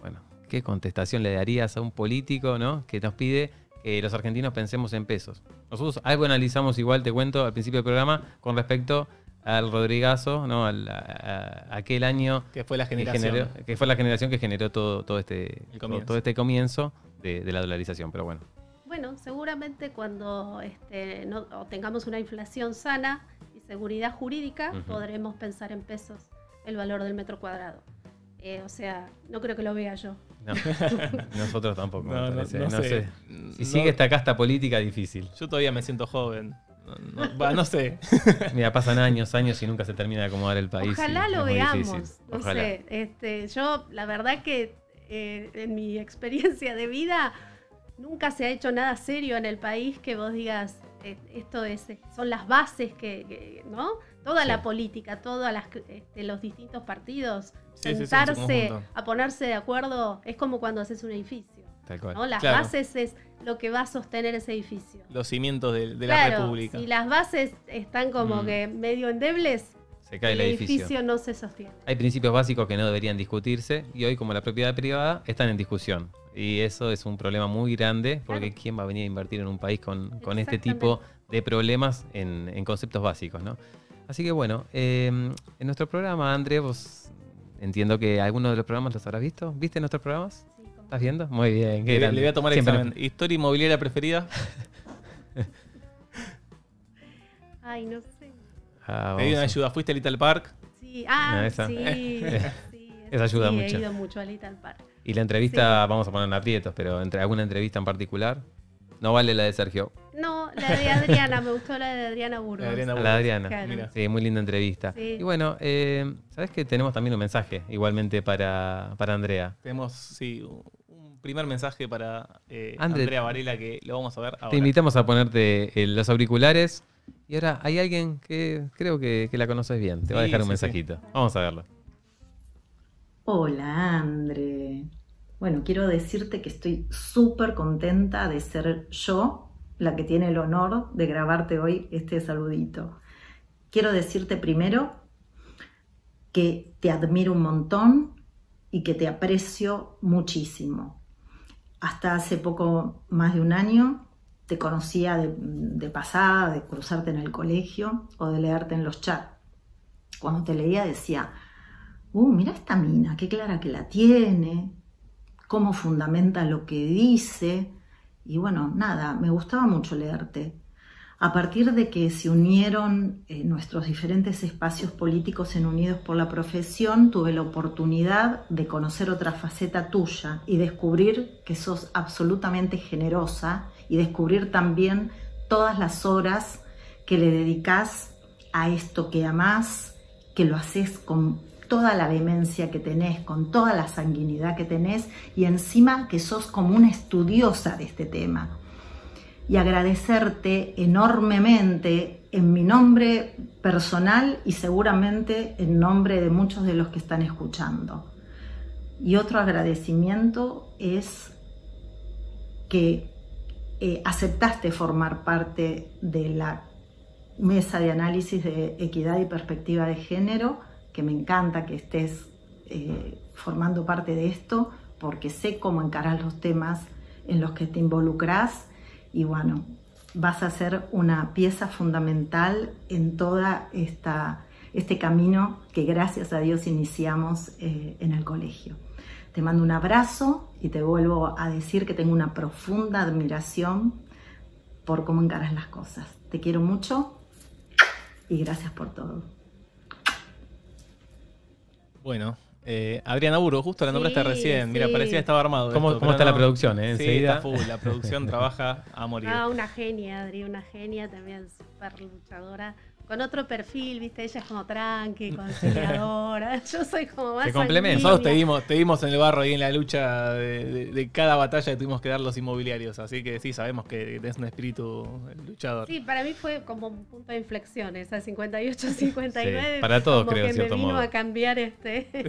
Bueno, ¿qué contestación le darías a un político ¿no? que nos pide que los argentinos pensemos en pesos? Nosotros algo analizamos igual, te cuento, al principio del programa, con respecto al Rodrigazo, ¿no? Al, a, aquel año que fue la generación que, fue la generación que generó todo, todo este todo, este comienzo de, de la dolarización, pero bueno. Bueno, seguramente cuando este, no, tengamos una inflación sana y seguridad jurídica, podremos pensar en pesos el valor del metro cuadrado. Eh, o sea, no creo que lo vea yo. [LAUGHS] nosotros tampoco. No, sé. Si sigue esta casta política, difícil. Yo todavía me siento joven. No, sé. [LAUGHS] Mira, pasan años, años y nunca se termina de acomodar el país. Ojalá lo veamos. No sé. Este, yo, la verdad que eh, en mi experiencia de vida, nunca se ha hecho nada serio en el país que vos digas, eh, esto es, son las bases que, ¿no? Toda la política, todos este, los distintos partidos, sentarse a ponerse de acuerdo, es como cuando haces un edificio. ¿no? Las bases es lo que va a sostener ese edificio. Los cimientos de, la República. Si las bases están como mm. que medio endebles, se cae el, edificio. no se sostiene. Hay principios básicos que no deberían discutirse y hoy, como la propiedad privada, están en discusión. Y eso es un problema muy grande porque ¿quién va a venir a invertir en un país con, este tipo de problemas en, conceptos básicos? ¿no? Así que bueno, em, en nuestro programa, André, vos entiendo que algunos de los programas los habrás visto. ¿Viste nuestros programas? Sí, ¿Estás viendo? Muy bien. le, le, voy a tomar el examen. ¿Historia inmobiliaria preferida? [LAUGHS] Ay, no sé. Ah, una ayuda. ¿Fuiste a Little Park? Sí, ah, esa. sí. [LAUGHS] esa ayuda mucho. He ido mucho a Little Park. Y la entrevista, vamos a poner en aprietos, pero entre alguna entrevista en particular, no vale la de Sergio. No, la de Adriana, me gustó la de Adriana Burgos. La de Adriana, Sí, muy linda entrevista. Y bueno, eh, ¿sabes que tenemos también un mensaje igualmente para, para Andrea? Tenemos, sí, un primer mensaje para eh, Andrea Varela que lo vamos a ver ahora. Te invitamos a ponerte eh, los auriculares y ahora hay alguien que creo que, la conoces bien. Te va a dejar un mensajito. Vamos a verlo. Hola, Andre. Bueno, quiero decirte que estoy súper contenta de ser yo la que tiene el honor de grabarte hoy este saludito. Quiero decirte primero que te admiro un montón y que te aprecio muchísimo. Hasta hace poco más de un año te conocía de, pasada, de cruzarte en el colegio o de leerte en los chats. Cuando te leía decía, uh, mira esta mina, qué clara que la tiene, cómo fundamenta lo que dice. Y bueno, nada, me gustaba mucho leerte a partir de que se unieron eh, nuestros diferentes espacios políticos en Unidos por la Profesión, tuve la oportunidad de conocer otra faceta tuya y descubrir que sos absolutamente generosa y descubrir también todas las horas que le dedicas a esto que amás, que lo haces con toda la vehemencia que tenés, con toda la sanguinidad que tenés y encima que sos como una estudiosa de este tema y agradecerte enormemente en mi nombre personal y seguramente en nombre de muchos de los que están escuchando. Y otro agradecimiento es que eh, aceptaste formar parte de la mesa de análisis de equidad y perspectiva de género, que me encanta que estés eh, formando parte de esto, porque sé cómo encarar los temas en los que te involucras y bueno, vas a ser una pieza fundamental en toda esta este camino que gracias a Dios iniciamos eh, en el colegio. Te mando un abrazo y te vuelvo a decir que tengo una profunda admiración por cómo encaras las cosas. Te quiero mucho y gracias por todo. Bueno, eh, Adriana Burgo, justo la nombraste recién. Mira, parecía que estaba armado. ¿Cómo, está la producción? Eh? Sí, está full. La producción trabaja a morir. Ah, una genia, Adri, una genia también súper luchadora con otro perfil, ¿viste? Ella es como tranqui, conciliadora. [LAUGHS] Yo soy como más. Se complementa. Nosotros te dimos, te dimos en el barro ahí en la lucha de, cada batalla que tuvimos que dar los inmobiliarios. Así que sí, sabemos que tenés un espíritu luchador. Sí, para mí fue como un punto de inflexión, esa 58-59. para todos, creo, que me vino a cambiar este [LAUGHS]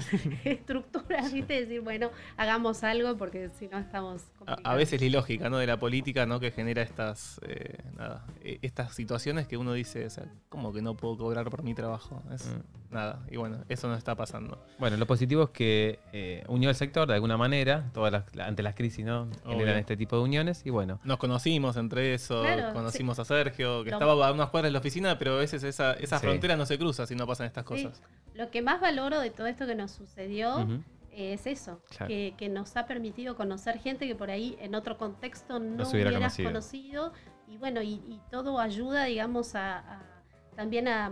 [LAUGHS] estructuras, ¿viste? Decir, bueno, hagamos algo porque si no estamos. A, veces la ilógica, ¿no? De la política, ¿no? Que genera estas, eh, nada, e, estas situaciones que uno dice, o sea, ¿cómo que no puedo cobrar por mi trabajo. Es mm. nada. Y bueno, eso no está pasando. Bueno, lo positivo es que eh, unió el sector de alguna manera, todas ante las crisis, ¿no? Generan este tipo de uniones y bueno. Nos conocimos entre eso, conocimos a Sergio, que estaba a unas cuadras de la oficina, pero a veces esa, esa frontera no se cruza si no pasan estas cosas. Lo que más valoro de todo esto que nos sucedió. es eso, que, nos ha permitido conocer gente que por ahí en otro contexto no, hubieras conocido. y bueno, y, todo ayuda, digamos, a también a,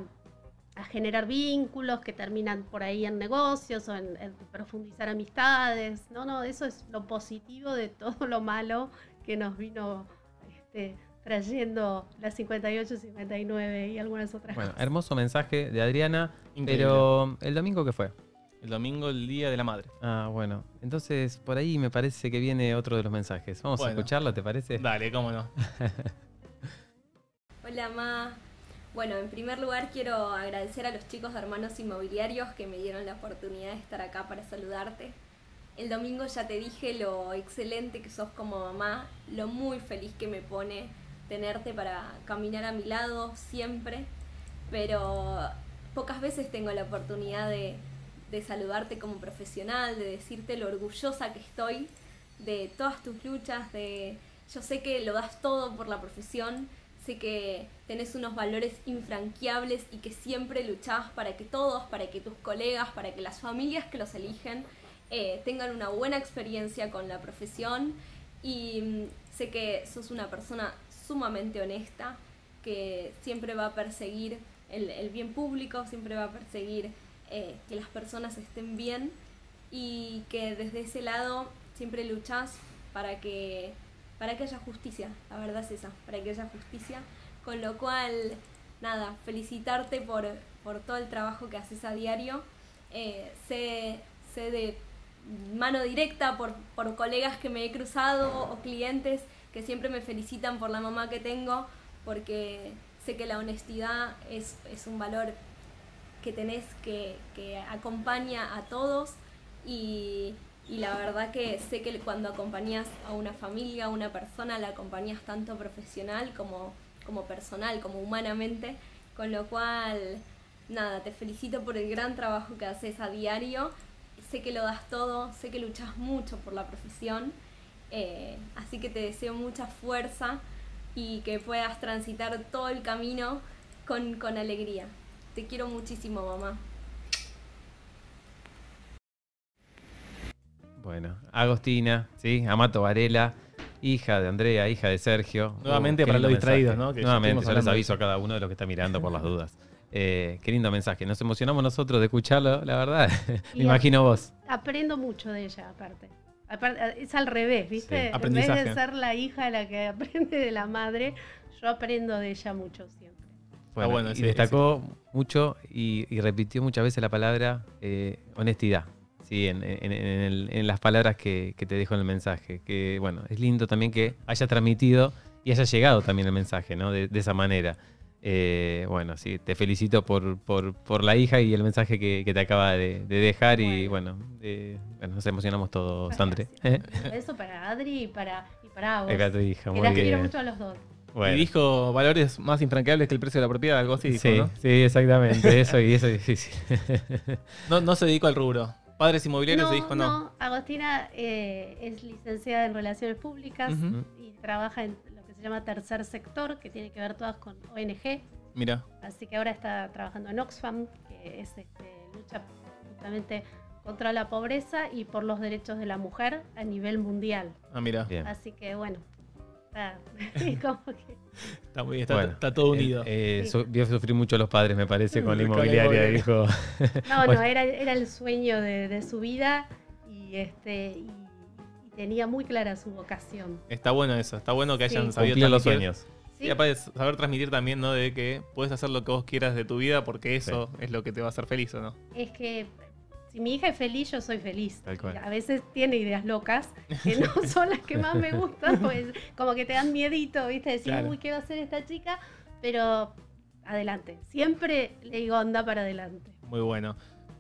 generar vínculos que terminan por ahí en negocios o en, profundizar amistades. No, no, eso es lo positivo de todo lo malo que nos vino este, trayendo la 58, 59 y algunas otras bueno, hermoso mensaje de Adriana, pero el domingo ¿qué fue? El domingo, el día de la madre. Ah, bueno. Entonces, por ahí me parece que viene otro de los mensajes. Vamos a escucharlo, ¿te parece? Dale, cómo no. Hola, [LAUGHS] Ma. Bueno, en primer lugar quiero agradecer a los chicos de Hermanos Inmobiliarios que me dieron la oportunidad de estar acá para saludarte. El domingo ya te dije lo excelente que sos como mamá, lo muy feliz que me pone tenerte para caminar a mi lado siempre, pero pocas veces tengo la oportunidad de, de saludarte como profesional, de decirte lo orgullosa que estoy de todas tus luchas, de yo sé que lo das todo por la profesión, sé que tenés unos valores infranqueables y que siempre luchás para que todos, para que tus colegas, para que las familias que los eligen eh, tengan una buena experiencia con la profesión. Y mm, sé que sos una persona sumamente honesta que siempre va a perseguir el, bien público, siempre va a perseguir eh, que las personas estén bien y que desde ese lado siempre luchás para que, para que haya justicia, la verdad es esa, para que haya justicia, con lo cual, nada, felicitarte por, por todo el trabajo que haces a diario, eh, sé, sé de mano directa por, por colegas que me he cruzado o clientes que siempre me felicitan por la mamá que tengo, porque sé que la honestidad es, es un valor que tenés que, que acompaña a todos y, y, la verdad que sé que cuando acompañas a una familia, a una persona, la acompañas tanto profesional como, como personal, como humanamente, con lo cual, nada, te felicito por el gran trabajo que haces a diario sé que lo das todo, sé que luchas mucho por la profesión, eh, así que te deseo mucha fuerza y que puedas transitar todo el camino con, con alegría. Te quiero muchísimo, mamá. Bueno, Agostina, ¿sí? Amato Varela, hija de Andrea, hija de Sergio. Nuevamente para los distraídos, ¿no? Nuevamente, yo les aviso a cada uno de los que está mirando por las dudas. Eh, qué lindo mensaje. Nos emocionamos nosotros de escucharlo, la verdad. [LAUGHS] Me imagino vos. Aprendo mucho de ella, aparte. es al revés, ¿viste? En vez de ser la hija la que [LAUGHS] aprende de la madre, yo aprendo de ella mucho siempre. Bueno, y destacó mucho y, repitió muchas veces la palabra eh, honestidad. Sí, en, las palabras que, te dejo en el mensaje. Que bueno, es lindo también que haya transmitido y haya llegado también el mensaje, ¿no? de esa manera. Eh, bueno, sí, te felicito por, por, la hija y el mensaje que, te acaba de, dejar y bueno, nos emocionamos todos, Sandre. ¿Eh? Eso para Adri y para, y para vos. Para tu hija, que quiero mucho a los dos. Y dijo valores más infranqueables que el precio de la propiedad, algo así. sí, sí, exactamente, eso y eso es difícil. no, no se dedicó al rubro. Padres inmobiliarios se dijo no. No, Agostina eh, es licenciada en Relaciones Públicas y trabaja en se llama Tercer Sector, que tiene que ver todas con ONG. Mira. Así que ahora está trabajando en Oxfam, que es este, lucha justamente contra la pobreza y por los derechos de la mujer a nivel mundial. Ah, mira. Así que bueno. Está, [LAUGHS] está muy bien, está, todo unido. Eh, eh vio sufrir mucho los padres, me parece, [LAUGHS] con la inmobiliaria, dijo. No, no, [LAUGHS] era, era el sueño de, su vida y este tenía muy clara su vocación. Está bueno eso, está bueno que hayan sabido Cumplir los sueños. Y aparte saber transmitir también, ¿no? De que puedes hacer lo que vos quieras de tu vida porque eso es lo que te va a hacer feliz, ¿o no? Es que si mi hija es feliz, yo soy feliz. A veces tiene ideas locas que no [LAUGHS] son las que más me gustan, [LAUGHS] pues como que te dan miedito, ¿viste? Decir, uy, ¿qué va a hacer esta chica? Pero adelante. Siempre le digo, anda para adelante. Muy bueno.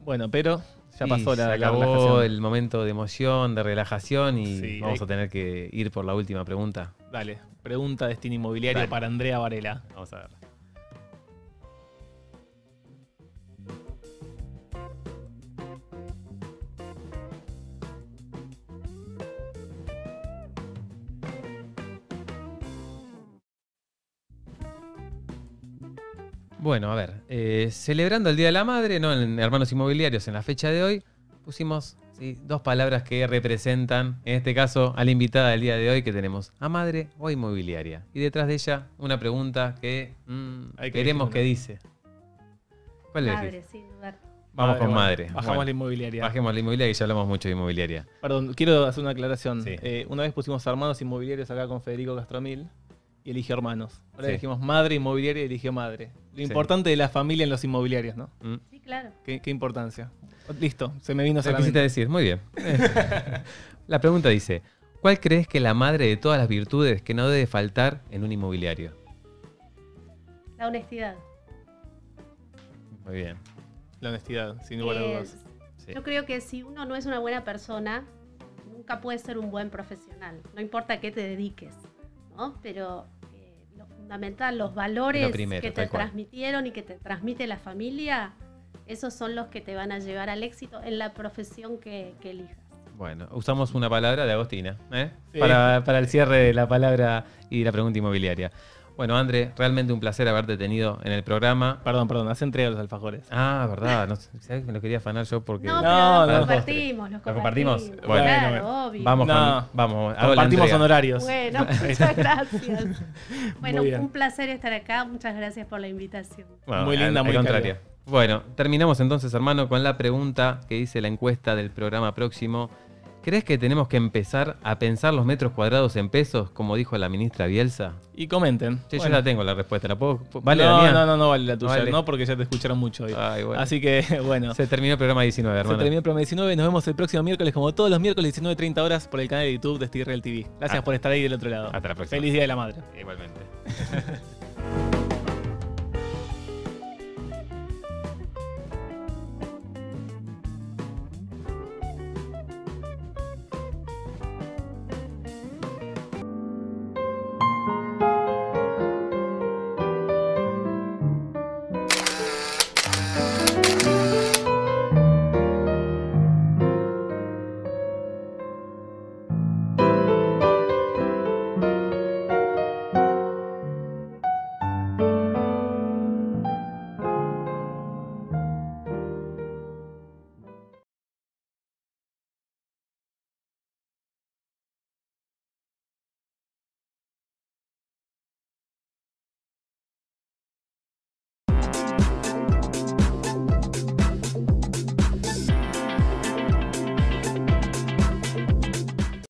Bueno, pero ya pasó la, se acabó el momento de emoción, de relajación y vamos a tener que ir por la última pregunta. Dale, pregunta de destino inmobiliario para Andrea Varela. Vamos a ver. Bueno, a ver, eh, celebrando el Día de la Madre, ¿no? En Hermanos Inmobiliarios, en la fecha de hoy, pusimos dos palabras que representan, en este caso, a la invitada del día de hoy que tenemos, a madre o inmobiliaria. Y detrás de ella, una pregunta que mm, queremos que dice. ¿Cuál es? Madre, sin dudar. Vamos con madre. Bajamos la inmobiliaria. Bajemos la inmobiliaria y ya hablamos mucho de inmobiliaria. Perdón, quiero hacer una aclaración. Eh, una vez pusimos hermanos inmobiliarios acá con Federico Castromil y eligió hermanos. Ahora elegimos madre inmobiliaria y eligió madre. Lo importante de la familia en los inmobiliarios, ¿no? Mm. Sí, claro. ¿Qué, importancia? Listo, se me vino Lo quisiste decir, muy bien. [LAUGHS] la pregunta dice, ¿cuál crees que es la madre de todas las virtudes que no debe faltar en un inmobiliario? La honestidad. Muy bien. La honestidad, sin lugar a dudas. Yo creo que si uno no es una buena persona, nunca puede ser un buen profesional. No importa a qué te dediques, ¿no? Pero eh, lo fundamental, los valores que te transmitieron y que te transmite la familia, esos son los que te van a llevar al éxito en la profesión que, elijas. Bueno, usamos una palabra de Agostina ¿eh? para, para el cierre de la palabra y la pregunta inmobiliaria. Bueno, André, realmente un placer haberte tenido en el programa. Perdón, perdón, has entregado los alfajores. Ah, verdad. No, ¿Sabes que me lo quería afanar yo? Porque... No, no, los compartimos, los compartimos. ¿Lo compartimos? Bueno, claro, obvio. Vamos, vamos. Compartimos honorarios. Bueno, [LAUGHS] muchas gracias. bueno, un placer estar acá. Muchas gracias por la invitación. muy linda, muy contraria. Bueno, terminamos entonces, hermano, con la pregunta que dice la encuesta del programa próximo. ¿Crees que tenemos que empezar a pensar los metros cuadrados en pesos, como dijo la ministra Bielsa? Y comenten. Sí, yo la tengo la respuesta. ¿La puedo? ¿Vale no, la mía? No, no, no vale la tuya. No, porque ya te escucharon mucho hoy. Así que, [LAUGHS] bueno. Se terminó el programa 19, hermano. Se terminó el programa 19. Nos vemos el próximo miércoles, como todos los miércoles, 19.30 horas, por el canal de YouTube de Steve TV. Gracias ah. por estar ahí del otro lado. Hasta la próxima. Feliz Día de la Madre. Igualmente. [LAUGHS]